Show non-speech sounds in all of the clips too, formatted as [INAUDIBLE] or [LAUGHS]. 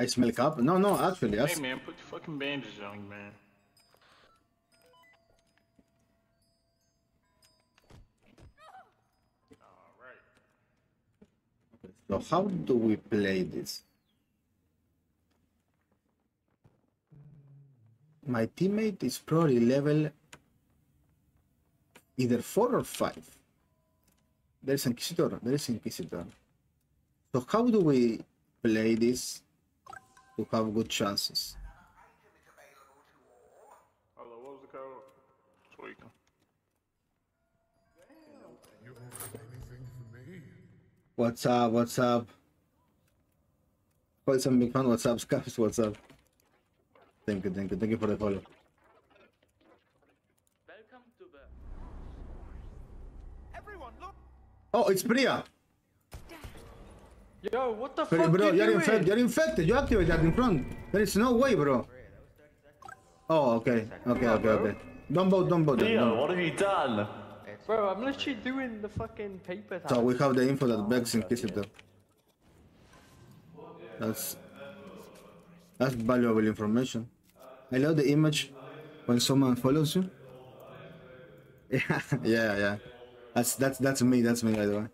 I smell cup. No, no, actually, Hey man, put your fucking bandages on, man. So how do we play this? My teammate is probably level either 4 or 5. There's Inquisitor, there is Inquisitor. So how do we play this to have good chances? Hello, what was the code? Tweaking. You don't have anything for me. What's up, what's up? What's up, big fan? What's up, Scaps? What's up? Thank you, thank you, thank you for the follow. Welcome to the. Everyone, look! Oh, it's Priya! Yo, what the Bro, fuck bro you you're doing? infected. You're infected. You activate that in front. There is no way, bro. Oh, okay, okay, okay, okay. Don't vote, don't vote. Leo, what have you done? Bro, I'm literally doing the fucking paper So we have the info that Bex Inquisitor. That's that's valuable information. I love the image when someone follows you. Yeah, [LAUGHS] yeah, yeah. That's that's that's me. That's me, by the way.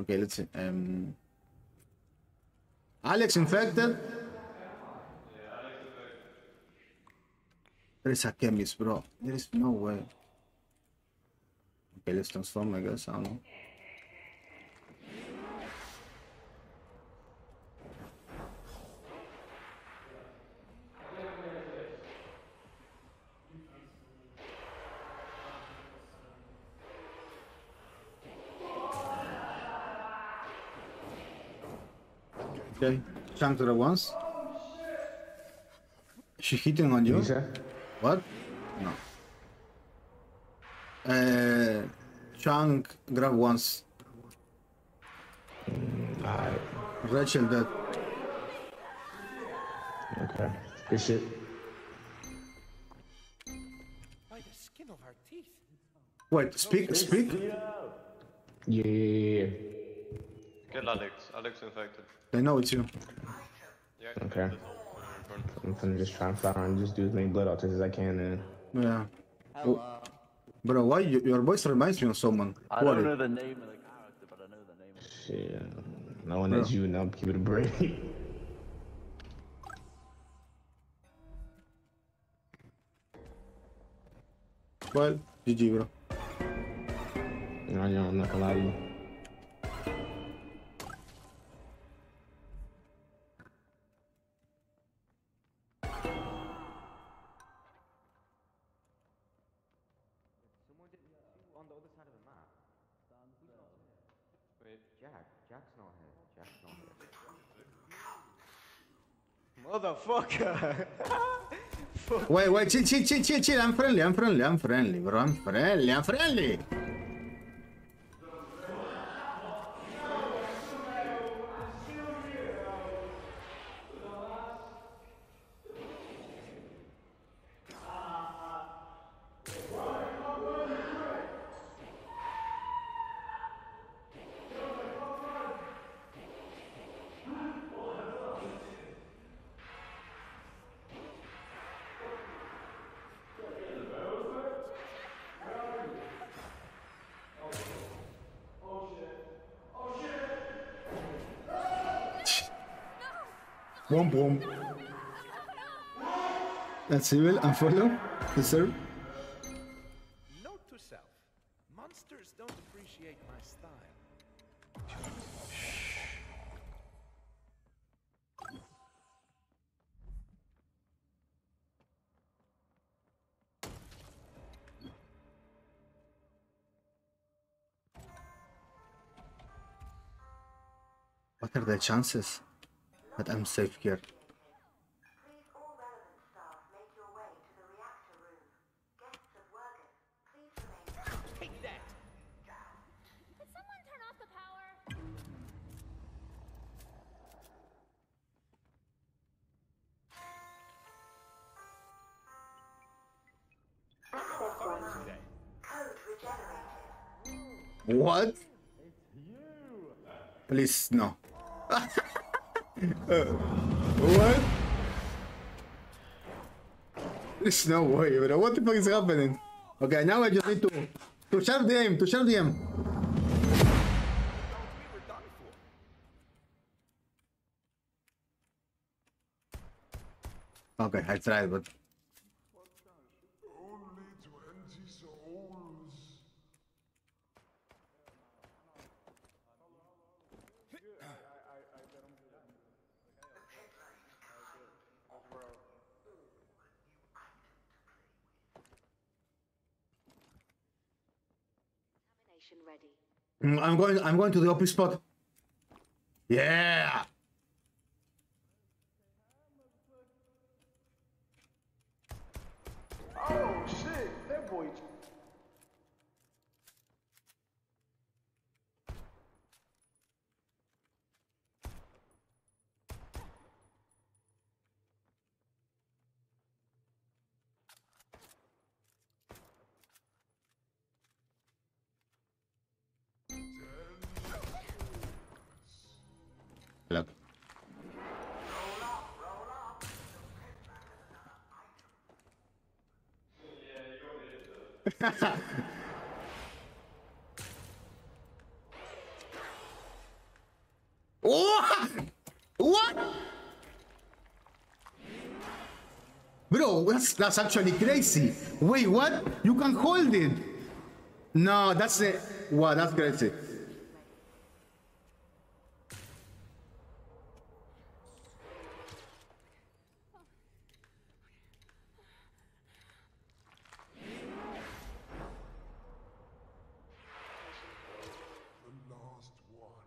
Okay, let's see. Um, Alex infected. There is a chemist, bro. There is no way. Okay, let's transform, I guess. I don't know. Okay, chunk to the once. She hitting on you? What? No. Uh, chunk grab once. Alright, Rachel dead. okay. Good shit. By the skin of our teeth. Wait, speak, speak. Yeah, yeah, yeah, yeah. Kill Alex. Alex infected. They know it's you. Yeah, Okay. that's all. Turn. I'm gonna just try and find, just do as many blood autisms as I can and Yeah. Oh. Bro, why you, your voice reminds me of someone? I What don't it- know the name of the character, but I know the name of it. shit. No one that's you, no, keep it a break. Well, GG, bro. no, yo, I'm not gonna lie to you. On the other side of the map. Wait. Jack, Jack's not here. Jack's not here. Motherfucker! Wait, wait, chill, chill, chill, chill, chill. I'm friendly, I'm friendly, I'm friendly, bro. I'm friendly, I'm friendly. Boom, boom. That's evil. Unfollow. Deserve. Note to self. Monsters don't appreciate my style. What are the chances that I'm safe here? What? Please, no. What? There's no way, bro. What the fuck is happening? Okay, now I just need to to share the aim, to share the aim. Okay, I tried, but ready. Mm, I'm going. I'm going to the open spot. Yeah. What? What? Bro, that's that's actually crazy. Wait, what? You can hold it? No, that's it. Wow, that's crazy. The last one.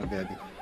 Okay, okay.